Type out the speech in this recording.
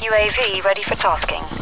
UAV ready for tasking.